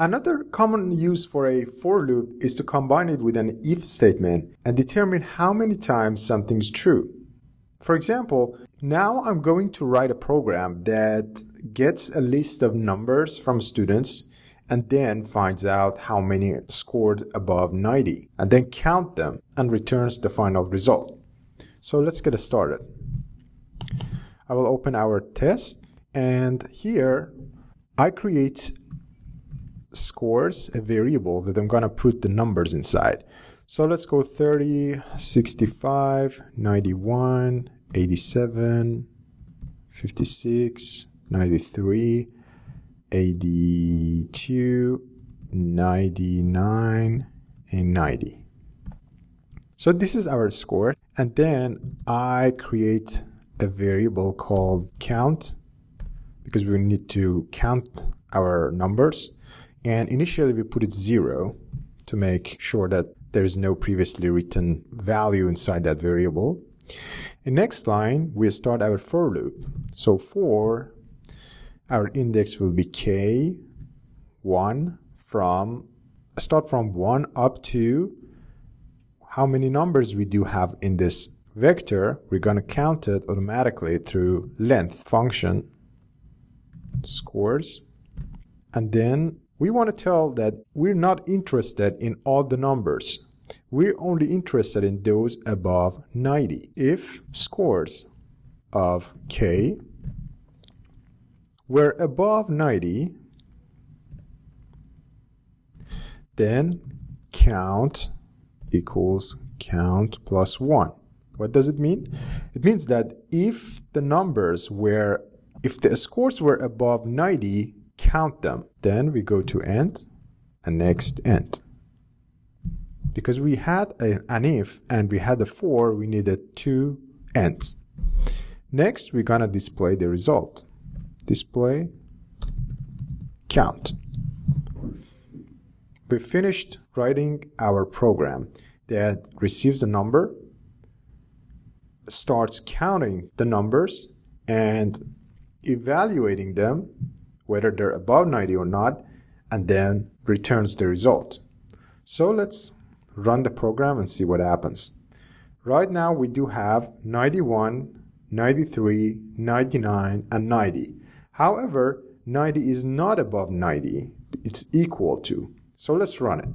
Another common use for a for loop is to combine it with an if statement and determine how many times something's true. For example, now I'm going to write a program that gets a list of numbers from students and then finds out how many scored above 90 and then count them and returns the final result. So let's get started. I will open our test and here I create scores, a variable that I'm going to put the numbers inside. So let's go 30, 65, 91, 87, 56, 93, 82, 99, and 90. So this is our score. And then I create a variable called count because we need to count our numbers. And initially we put it zero to make sure that there is no previously written value inside that variable. In next line, we start our for loop. So for our index will be k, 1 from, start from 1 up to how many numbers we do have in this vector. We're going to count it automatically through length function scores. And then we want to tell that we're not interested in all the numbers. We're only interested in those above 90. If scores of k were above 90, then count equals count plus 1. What does it mean? It means that if the numbers were, if the scores were above 90, count them. Then we go to end and next end. Because we had a, an if and we had a for, we needed two ends. Next, we're to display the result. Display count. We finished writing our program that receives a number, starts counting the numbers, and evaluating them whether they're above 90 or not, and then returns the result. So let's run the program and see what happens. Right now we do have 91, 93, 99, and 90. However, 90 is not above 90. It's equal to. So let's run it.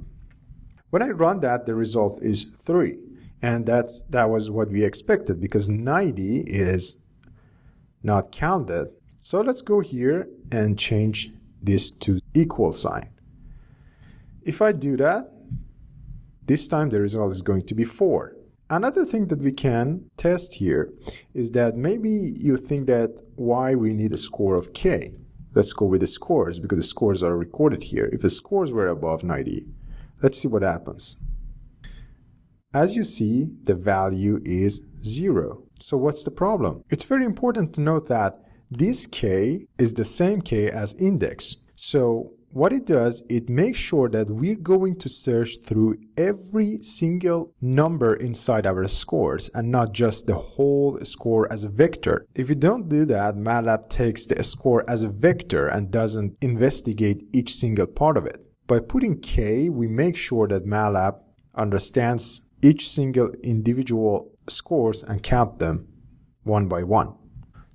When I run that, the result is 3. And that's, that was what we expected because 90 is not counted so let's go here and change this to equal sign. If I do that, this time the result is going to be 4. Another thing that we can test here is that maybe you think that why we need a score of k. Let's go with the scores because the scores are recorded here. If the scores were above 90, let's see what happens. As you see, the value is 0. So what's the problem? It's very important to note that this k is the same k as index. So what it does, it makes sure that we're going to search through every single number inside our scores and not just the whole score as a vector. If you don't do that, MATLAB takes the score as a vector and doesn't investigate each single part of it. By putting k, we make sure that MATLAB understands each single individual scores and count them one by one.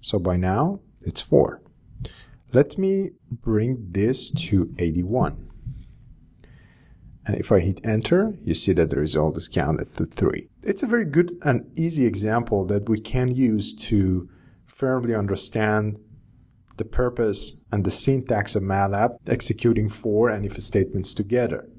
So by now, it's 4. Let me bring this to 81. And if I hit enter, you see that the result is counted to 3. It's a very good and easy example that we can use to firmly understand the purpose and the syntax of MATLAB executing for and if statements together.